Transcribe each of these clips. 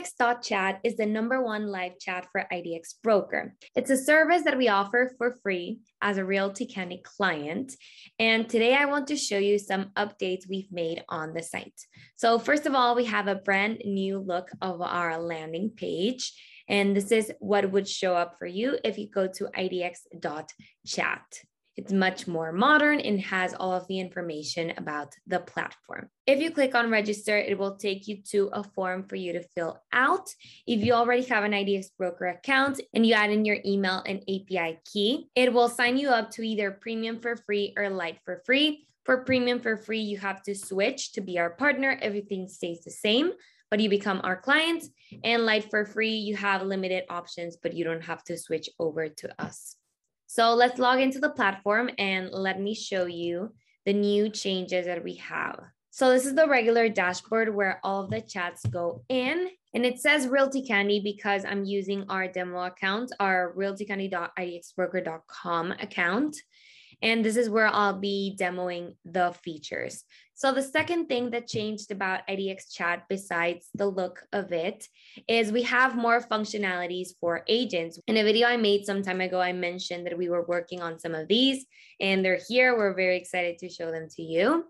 IDX.chat is the number one live chat for IDX Broker. It's a service that we offer for free as a Realty Candy client. And today I want to show you some updates we've made on the site. So, first of all, we have a brand new look of our landing page. And this is what would show up for you if you go to idx.chat. It's much more modern and has all of the information about the platform. If you click on register, it will take you to a form for you to fill out. If you already have an IDX broker account and you add in your email and API key, it will sign you up to either premium for free or light for free. For premium for free, you have to switch to be our partner. Everything stays the same but you become our client. And light for free, you have limited options, but you don't have to switch over to us. So let's log into the platform and let me show you the new changes that we have. So this is the regular dashboard where all of the chats go in and it says Realty Candy because I'm using our demo account, our realtycandy.idxbroker.com account. And this is where I'll be demoing the features. So the second thing that changed about IDX chat besides the look of it is we have more functionalities for agents. In a video I made some time ago, I mentioned that we were working on some of these and they're here. We're very excited to show them to you.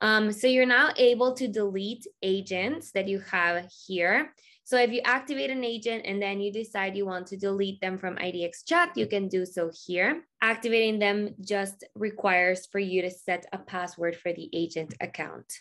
Um, so you're now able to delete agents that you have here. So if you activate an agent and then you decide you want to delete them from IDX chat, you can do so here. Activating them just requires for you to set a password for the agent account.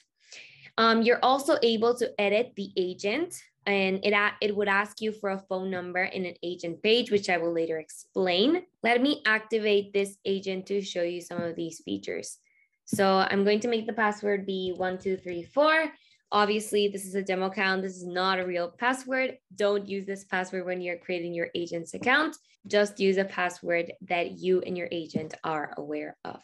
Um, you're also able to edit the agent and it, it would ask you for a phone number in an agent page, which I will later explain. Let me activate this agent to show you some of these features. So I'm going to make the password be one, two, three, four. Obviously, this is a demo account. This is not a real password. Don't use this password when you're creating your agent's account. Just use a password that you and your agent are aware of.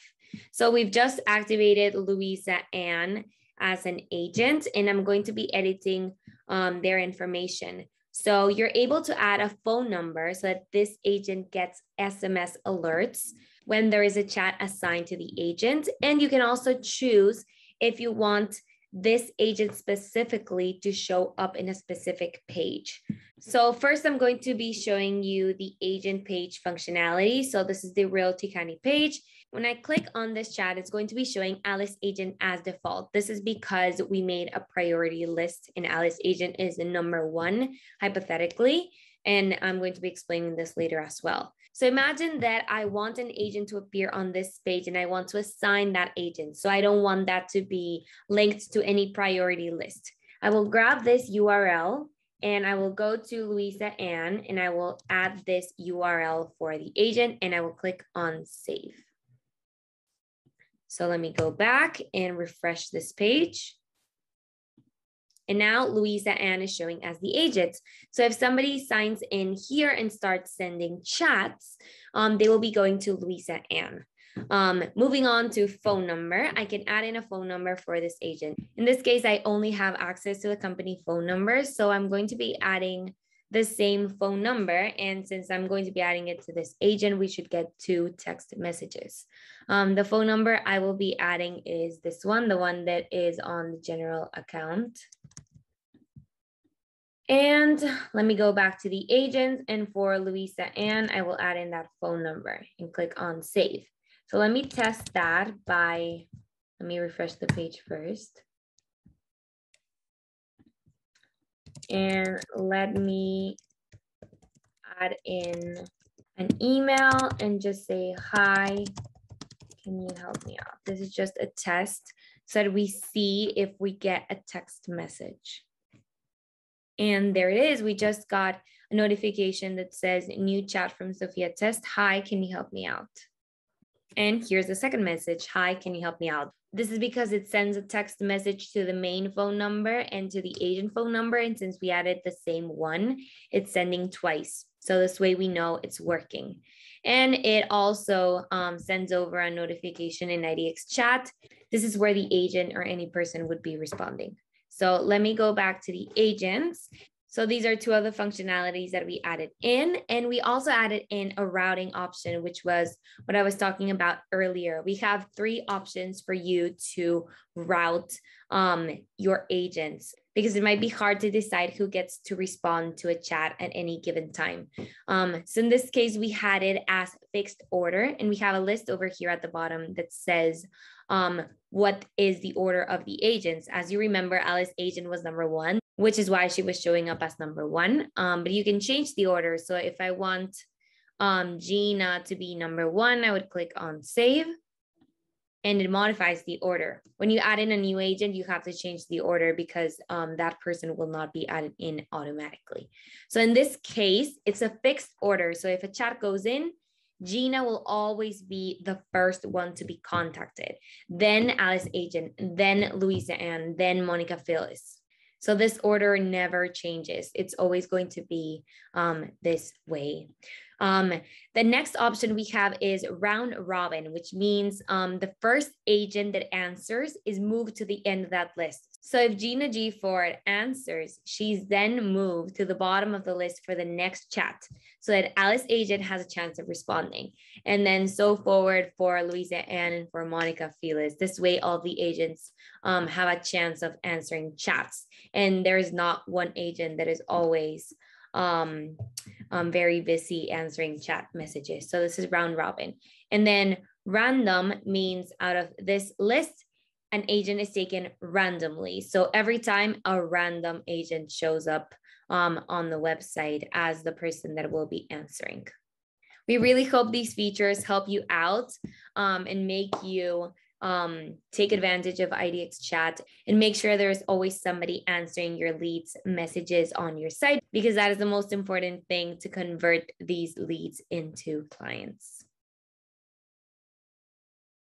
So we've just activated Louisa Ann as an agent, and I'm going to be editing um, their information. So you're able to add a phone number so that this agent gets SMS alerts when there is a chat assigned to the agent. And you can also choose if you want this agent specifically to show up in a specific page. So first I'm going to be showing you the agent page functionality. So this is the Realty Candy page. When I click on this chat, it's going to be showing Alice Agent as default. This is because we made a priority list and Alice Agent is the number one, hypothetically. And I'm going to be explaining this later as well. So imagine that I want an agent to appear on this page and I want to assign that agent. So I don't want that to be linked to any priority list. I will grab this URL and I will go to Louisa Ann and I will add this URL for the agent and I will click on save. So let me go back and refresh this page. And now Louisa Ann is showing as the agent. So if somebody signs in here and starts sending chats, um, they will be going to Louisa Ann. Um, moving on to phone number, I can add in a phone number for this agent. In this case, I only have access to the company phone number. So I'm going to be adding the same phone number. And since I'm going to be adding it to this agent, we should get two text messages. Um, the phone number I will be adding is this one, the one that is on the general account. And let me go back to the agent. And for Louisa Ann, I will add in that phone number and click on save. So let me test that by, let me refresh the page first. And let me add in an email and just say, hi, can you help me out? This is just a test so that we see if we get a text message. And there it is. We just got a notification that says new chat from Sophia Test. Hi, can you help me out? And here's the second message. Hi, can you help me out? This is because it sends a text message to the main phone number and to the agent phone number. And since we added the same one, it's sending twice. So this way we know it's working. And it also um, sends over a notification in IDX chat. This is where the agent or any person would be responding. So let me go back to the agents. So these are two other functionalities that we added in. And we also added in a routing option, which was what I was talking about earlier. We have three options for you to route um, your agents. because it might be hard to decide who gets to respond to a chat at any given time. Um, so in this case, we had it as fixed order, and we have a list over here at the bottom that says um, what is the order of the agents. As you remember, Alice agent was number one, which is why she was showing up as number one. Um, but you can change the order. So if I want um, Gina to be number one, I would click on save and it modifies the order. When you add in a new agent, you have to change the order because um, that person will not be added in automatically. So in this case, it's a fixed order. So if a chat goes in, Gina will always be the first one to be contacted, then Alice agent, then Louisa Ann, then Monica Phyllis. So this order never changes. It's always going to be um, this way. Um, the next option we have is round robin, which means um, the first agent that answers is moved to the end of that list. So if Gina G. Ford answers, she's then moved to the bottom of the list for the next chat so that Alice agent has a chance of responding. And then so forward for Louisa Ann and for Monica Felix. This way, all the agents um, have a chance of answering chats. And there's not one agent that is always um, um, very busy answering chat messages. So this is round robin. And then random means out of this list, an agent is taken randomly. So every time a random agent shows up um, on the website as the person that will be answering. We really hope these features help you out um, and make you um, take advantage of IDX chat and make sure there's always somebody answering your leads messages on your site because that is the most important thing to convert these leads into clients.